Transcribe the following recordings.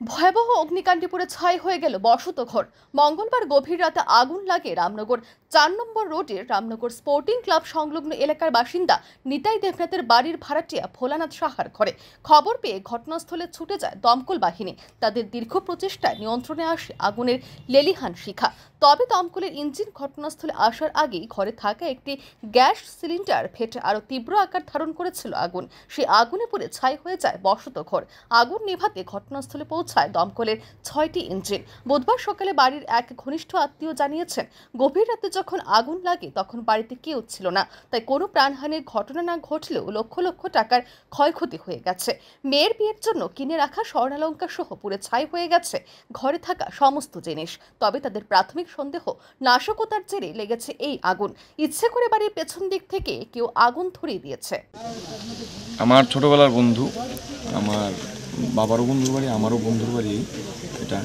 ভয়াবহ অগ্নিকাণ্ডে পুড়ে ছাই হয়ে গেল বসত ঘর। মঙ্গলবার গভীর রাতে আগুন লাগে রামনগর চার নম্বর রোডের রামনগর স্পোর্টিং ক্লাব সংলগ্ন এলাকার বাসিন্দা নিতাই দেবনাথের বাড়ির ভাড়াটিয়া ভোলানাথ সাহার ঘরে। খবর পেয়ে ঘটনাস্থলে ছুটে যায় দমকল বাহিনী। তাদের দীর্ঘ প্রচেষ্টায় নিয়ন্ত্রণে আসে আগুনের লেলিহান শিখা। তবে দমকলের ইঞ্জিন ঘটনাস্থলে আসার আগেই ঘরে থাকা একটি গ্যাস সিলিন্ডার ফেটে আরও তীব্র আকার ধারণ করেছিল আগুন। সেই আগুনে পুড়ে ছাই হয়ে যায় বসত ঘর। আগুন নেভাতে ঘটনাস্থলে পৌঁছায় দমকলের ছয়টি ইঞ্জিন। বুধবার সকালে বাড়ির এক ঘনিষ্ঠ আত্মীয় জানিয়েছেন, গভীর রাতে যখন আগুন লাগে তখন বাড়িতে কেউ ছিল না, তাই কোনো প্রাণহানির ঘটনা না ঘটলেও লক্ষ লক্ষ টাকার ক্ষয়ক্ষতি হয়ে গেছে। মেয়ের বিয়ের জন্য কিনে রাখা স্বর্ণালঙ্কার সহ পুরে ছাই হয়ে গেছে ঘরে থাকা সমস্ত জিনিস। তবে তাদের প্রাথমিক সন্দেহ নাশকতার জেরে লেগেছে এই আগুন। ইচ্ছে করে বাড়ির পেছন দিক থেকে কেউ আগুন ধরিয়ে দিয়েছে। আমার ছোটোবেলার বন্ধু, আমার বাবারও বন্ধুর বাড়ি, আমারও বন্ধুর বাড়ি এটা,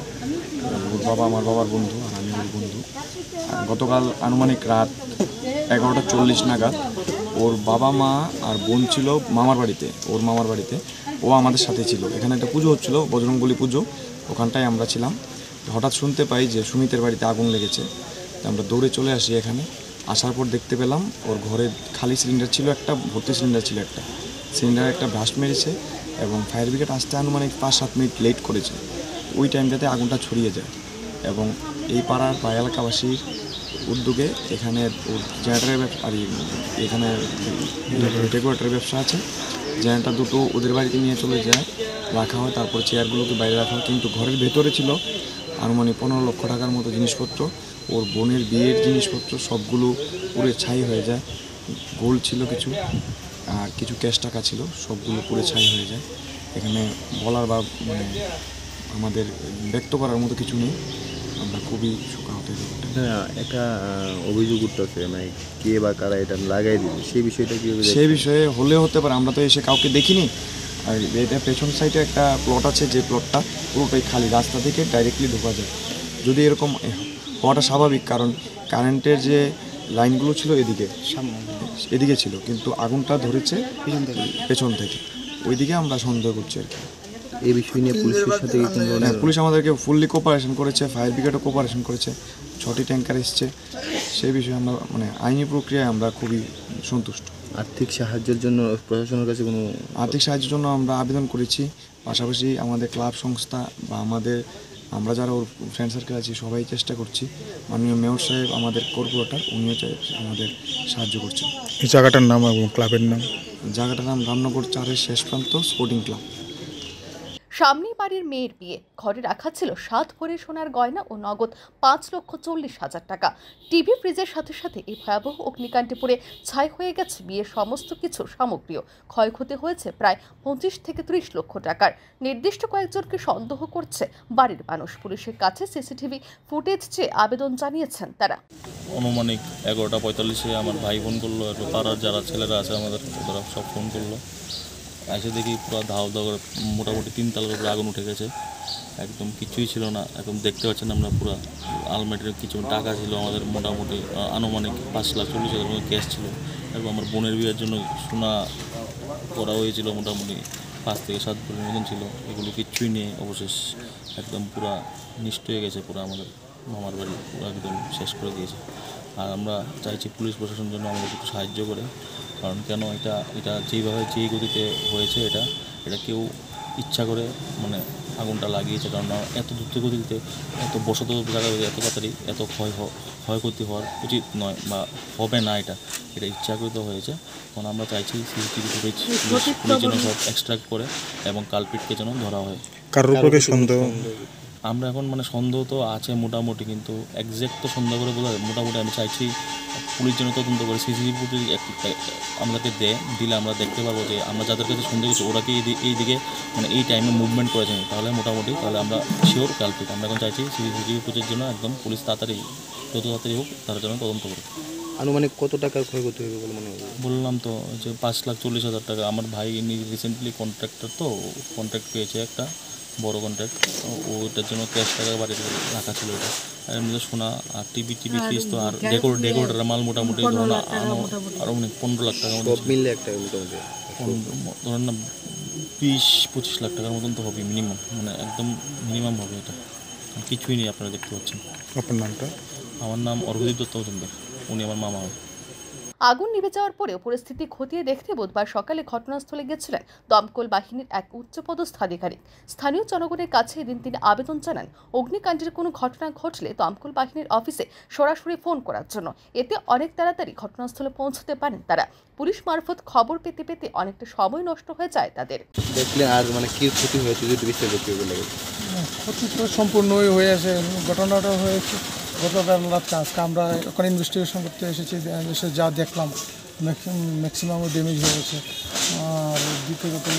ওর বাবা আমার বাবার বন্ধু আর আমি ওর বন্ধু। আর গতকাল আনুমানিক রাত এগারোটা চল্লিশ নাগাদ ওর বাবা, মা আর বোন ছিল মামার বাড়িতে, ওর মামার বাড়িতে। ও আমাদের সাথে ছিল। এখানে একটা পুজো হচ্ছিল, বজরংবলী পুজো। ওখানটায় আমরা ছিলাম। হঠাৎ শুনতে পাই যে সুমিতের বাড়িতে আগুন লেগেছে। আমরা দৌড়ে চলে আসি এখানে। আসার পর দেখতে পেলাম ওর ঘরে খালি সিলিন্ডার ছিল একটা, ভর্তি সিলিন্ডার ছিল একটা। সিলিন্ডারে একটা ব্রাস্ট মেরেছে। এবং ফায়ার ব্রিগেড আসতে আনুমানিক পাঁচ সাত মিনিট লেট করেছে। ওই টাইমটাতে আগুনটা ছড়িয়ে যায় এবং এই পাড়ার বা এলাকাবাসীর উদ্যোগে এখানে জেনারেটারের ব্যবসা, আর এখানে ডেকোরেটারের ব্যবসা আছে। জেনারেটার দুটো ওদের বাড়িতে নিয়ে চলে যায়, রাখা হয়, তারপর চেয়ারগুলোকে বাইরে রাখা হয়। কিন্তু ঘরের ভেতরে ছিল আনুমানিক পনেরো লক্ষ টাকার মতো জিনিসপত্র। ওর বোনের বিয়ের জিনিসপত্র সবগুলো পুরে ছাই হয়ে যায়। গোল ছিল কিছু। কিছু ক্যাশ টাকা ছিল সবগুলো পুরে ছাই হয়ে যায়। এখানে বলার বা মানে আমাদের ব্যক্ত করার মতো কিছু নেই। আমরা খুবই এটা একটা অভিযোগ উঠতেছে মানে কে বা কারা এটা লাগাই দিবে সেই বিষয়টা কি সেই বিষয়ে হলেও হতে পারে আমরা তো এসে কাউকে দেখিনি। আর এটা পেছন সাইডে একটা প্লট আছে যে প্লটটা পুরোটাই খালি রাস্তা থেকে ডাইরেক্টলি ঢোকা যায়। যদি এরকম হওয়াটা স্বাভাবিক কারণ কারেন্টের যে লাইনগুলো ছিল এদিকে। এদিকে ছিল কিন্তু আগুনটা ধরেছে পেছন থেকে। পেছন থেকে। ওইদিকে আমরা সন্দেহ করছি আর কি। এই বিষয় নিয়ে পুলিশের সাথে হ্যাঁ, পুলিশ আমাদেরকে ফুললি কোপারেশন করেছে ফায়ার ব্রিগেডও কোপারেশন করেছে ছটি ট্যাঙ্কার এসছে। সেই বিষয়ে আমরা মানে আইনি প্রক্রিয়ায় আমরা খুবই সন্তুষ্ট। আর্থিক সাহায্যের জন্য প্রশাসনের কাছে কোনো আর্থিক সাহায্যের জন্য আমরা আবেদন করেছি। পাশাপাশি আমাদের ক্লাব সংস্থা বা আমাদের আমরা যারা ওর ফ্রেন্ড সার্কেল আছি সবাই চেষ্টা করছি। মাননীয় মেয়র সাহেব আমাদের কর্পোরেটার উনিও আমাদের সাহায্য করছেন। এই জায়গাটার নাম এবং ক্লাবের নাম? জায়গাটার নাম রামনগর চারের শেষ প্রান্ত স্পোর্টিং ক্লাব সামনেই বাড়ির মেয়ের বিয়ে। ঘরে রাখা ছিল সাত ভরে সোনার গয়না ও নগদ পাঁচ লক্ষ চল্লিশ হাজার টাকা। টিভি ফ্রিজের সাথে সাথে এই ভয়াবহ অগ্নিকাণ্ডে পড়ে ছাই হয়ে গেছে বিয়ের সমস্ত কিছু সামগ্রীও ক্ষয়ক্ষতি হয়েছে প্রায় পঁচিশ থেকে ত্রিশ লক্ষ টাকার। নির্দিষ্ট কয়েকজনকে সন্দেহ করছে বাড়ির মানুষ। পুলিশের কাছে সিসিটিভি ফুটেজ চেয়ে আবেদন জানিয়েছেন তারা। অনুমানিক এগারোটা পঁয়তাল্লিশে আমার ভাই ফোন করল পাড়ার যারা ছেলেরা আছে আমাদের সব ফোন করল। এসে দেখি পুরো ধাও ধাও করে মোটামুটি তিন তালার উপরে আগুন উঠে গেছে। একদম কিছুই ছিল না, একদম দেখতে পাচ্ছেন আমরা পুরো আলমারির কিছু টাকা ছিল, আমাদের মোটামুটি আনুমানিক পাঁচ লাখ চল্লিশ হাজার মতো ক্যাশ ছিল। এবং আমার বোনের বিয়ের জন্য সোনা করা হয়েছিল মোটামুটি পাঁচ থেকে সাত ভরির মতন ছিল। এগুলো কিচ্ছুই নেই, অবশেষ একদম পুরা নিষ্ঠ হয়ে গেছে, পুরো আমাদের মামার বাড়ি পুরো একদম শেষ করে দিয়েছে। আর আমরা চাইছি পুলিশ প্রশাসন জন্য আমাদের একটু সাহায্য করে। কারণ কেন এটা এটা যেইভাবে যেই গতিতে হয়েছে এটা এটা কেউ ইচ্ছা করে মানে আগুনটা লাগিয়েছে। কারণ এত দ্রুত গতিতে এত বসত জায়গায় এত তাড়াতাড়ি এত ক্ষয় হ- ক্ষয়ক্ষতি হওয়ার উচিত নয় বা হবে না এটা এটা ইচ্ছাকৃত হয়েছে। কারণ আমরা চাইছি সিসিটিভি ফুটেজ পুলিশ পুলিশ যেন সব এক্সট্রাক্ট করে এবং কালপিটকে যেন ধরা হয়। কারোর উপরে সন্দেহ। আমরা এখন মানে সন্দেহ তো আছে মোটামুটি কিন্তু একজ্যাক্ট তো সন্দেহ করে বোঝা মোটামুটি আমি চাইছি পুলিশ যেন তদন্ত করে সিসিটিভি ফুটেজ আমাদেরকে দেয় দিলে আমরা দেখতে পাবো যে আমরা যাদের কাছে সন্দেহ করছি ওরা কি এই এই দিকে মানে এই টাইমে মুভমেন্ট করেছেন তাহলে মোটামুটি তাহলে আমরা শিওর কালপিট আমরা এখন চাইছি সিসিটিভি ফুটেজের জন্য একদম পুলিশ তাড়াতাড়ি যত তাড়াতাড়ি হোক তারা যেন তদন্ত করে আনুমানিক কত টাকার ক্ষয়ক্ষতি হবে বলে মনে হয়? বললাম তো যে পাঁচ লাখ চল্লিশ হাজার টাকা। আমার ভাই রিসেন্টলি কন্ট্রাক্টর তো কন্ট্রাক্ট পেয়েছে একটা। বড় কন্ট্রাক্ট ওটার জন্য ক্যাশ টাকা বাড়িতে রাখা ছিল ওটা। আর এমনিতে সোনা আর টিভি টিভি ফিস তো আর ডেকোর ডেকোরেটার মাল মোটামুটি ধরুন আরও আরও অনেক পনেরো লাখ টাকা মতো সব। মিললে একটা মোটামুটি। ধরেন না বিশ পঁচিশ লাখ টাকার মতন তো হবে মিনিমাম মানে একদম মিনিমাম হবে এটা। কিছুই নেই আপনারা দেখতে পাচ্ছেন। আপনার নামটা? আমার নাম অর্ঘদীপ দত্ত মজুমদার উনি আমার মামা। হয় আগুন নিভে যাওয়ার পরেও পরিস্থিতি খতিয়ে দেখতে বুধবার সকালে ঘটনাস্থলে গেছিলেন দমকল বাহিনীর এক উচ্চপদস্থ আধিকারিক। স্থানীয় জনগণের কাছে এদিন তিনি আবেদন জানান অগ্নিকাণ্ডের কোনো ঘটনা ঘটলে দমকল বাহিনীর অফিসে সরাসরি ফোন করার জন্য। এতে অনেক তাড়াতাড়ি ঘটনাস্থলে পৌঁছতে পারেন তারা। পুলিশ মারফত খবর পেতে পেতে অনেকটা সময় নষ্ট হয়ে যায় তাদের। দেখলে আর মানে কি ক্ষতি হয়েছে যদি বিস্তারিত ক্ষতি তো সম্পূর্ণই হয়ে আছে ঘটনাটা হয়েছে। গতকাল রাতটা আজকে আমরা ওখানে ইনভেস্টিগেশন করতে এসেছি, এসে যা দেখলাম ম্যাক্সিমাম ড্যামেজ হয়ে গেছে। আর দ্বিতীয়ত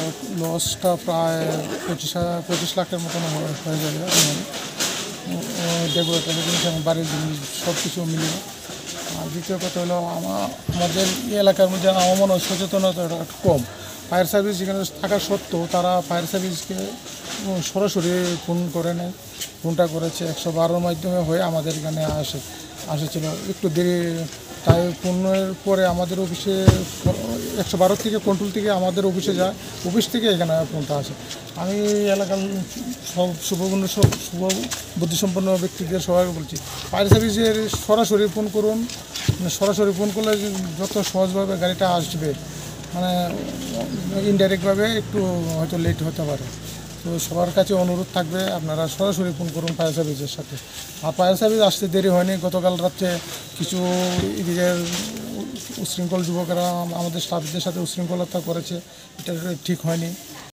লসটা প্রায় পঁচিশ পঁচিশ লাখের মতন হয়ে যাবে ডেকোরেটার জিনিস এবং বাড়ির জিনিস সব কিছু মিলিয়ে। আর দ্বিতীয় কথা হলো, আমা- আমাদের এই এলাকার মধ্যে আমার মনে হয় সচেতনতা কম। ফায়ার সার্ভিস যেখানে থাকা সত্ত্বেও তারা ফায়ার সার্ভিসকে সরাসরি ফোন করে নেয়, ফোনটা করেছে, একশো বারোর মাধ্যমে হয়ে আমাদের এখানে আসে, আসেছিল। একটু দেরি, তাই ফোনের পরে আমাদের অফিসে, একশো বারো থেকে কন্ট্রোল থেকে আমাদের অফিসে যায়, অফিস থেকে এখানে ফোনটা আসে। আমি এলাকার সব শুভগুণ সব শুভ বুদ্ধিসম্পন্ন ব্যক্তিদের সবাইকে বলছি, ফায়ার সার্ভিসের সরাসরি ফোন করুন, সরাসরি ফোন করলে যত সহজভাবে গাড়িটা আসবে মানে ইনডাইরেক্টভাবে একটু হয়তো লেট হতে পারে। তো সবার কাছে অনুরোধ থাকবে, আপনারা সরাসরি ফোন করুন ফায়ার সার্ভিসের সাথে। আর ফায়ার সার্ভিস আসতে দেরি হয়নি, গতকাল রাত্রে কিছু এদিকের উশৃঙ্খল যুবকেরা আমাদের স্টাফদের সাথে উশৃঙ্খলতা করেছে, এটা ঠিক হয়নি।